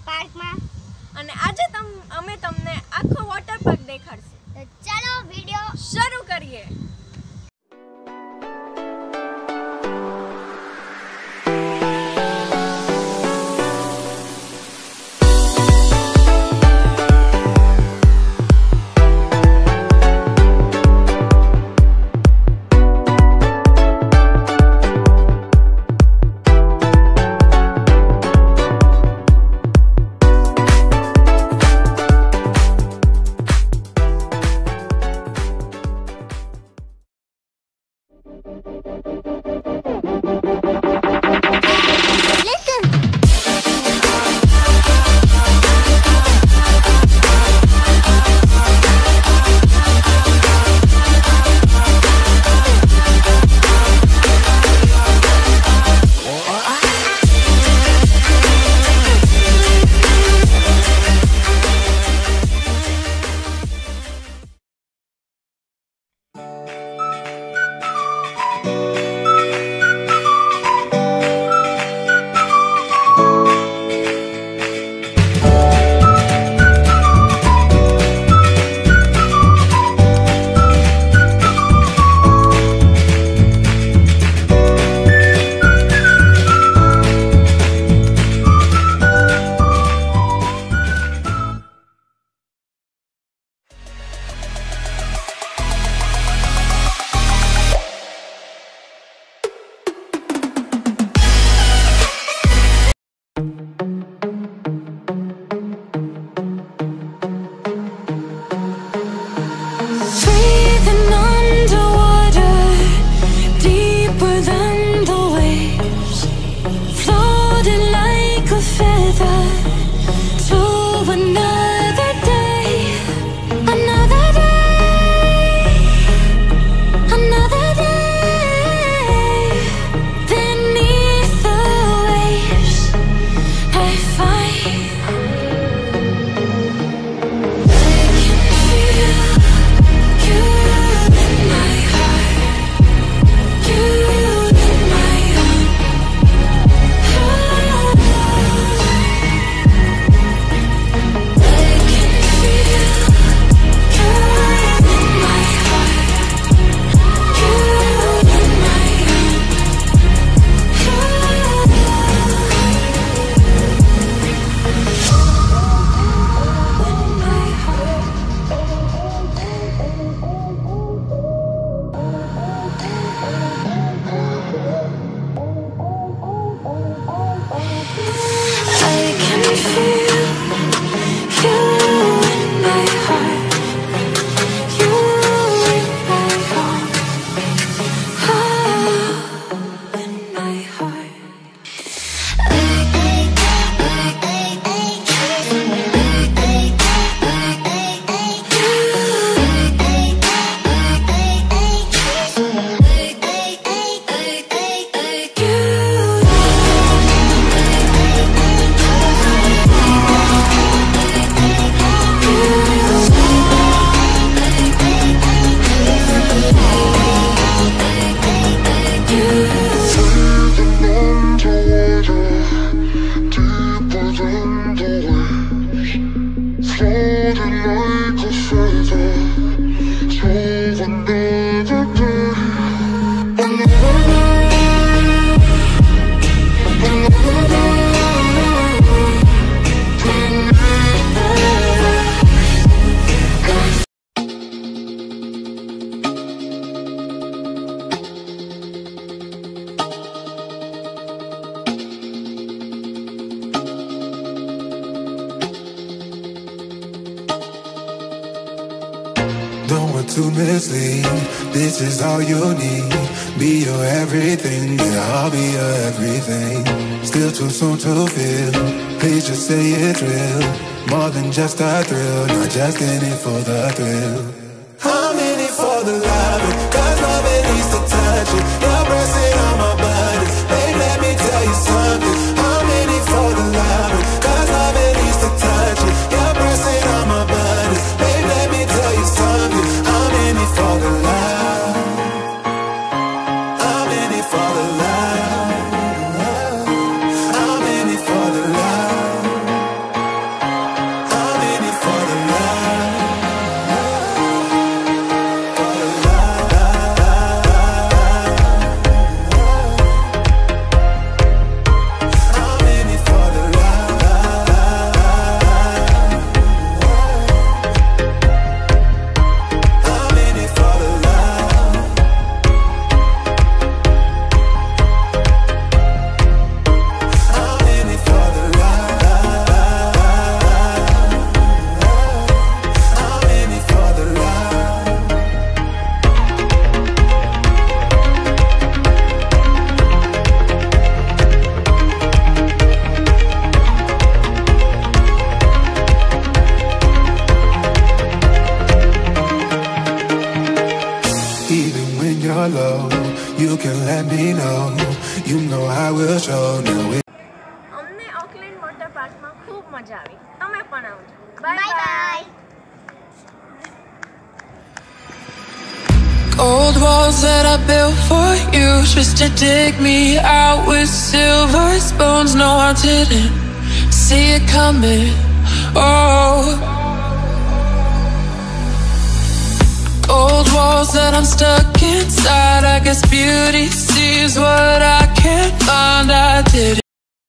પાર્કમાં afraid to mislead. This is all you need. Be your everything, yeah, I'll be your everything. Still too soon to feel. Please just say it's real. More than just a thrill, not just in it for the thrill. are low, you can let me know. You know I will show. Now it અમને Oakland water પાર્કમાં ખૂબ મજા આવી તમે પણ આવજો bye bye bye bye Gold walls that I built for you just to dig me out with silver spoons. No, I didn't see it coming. Oh, Walls that I'm stuck inside. I guess beauty sees what I can't find. I did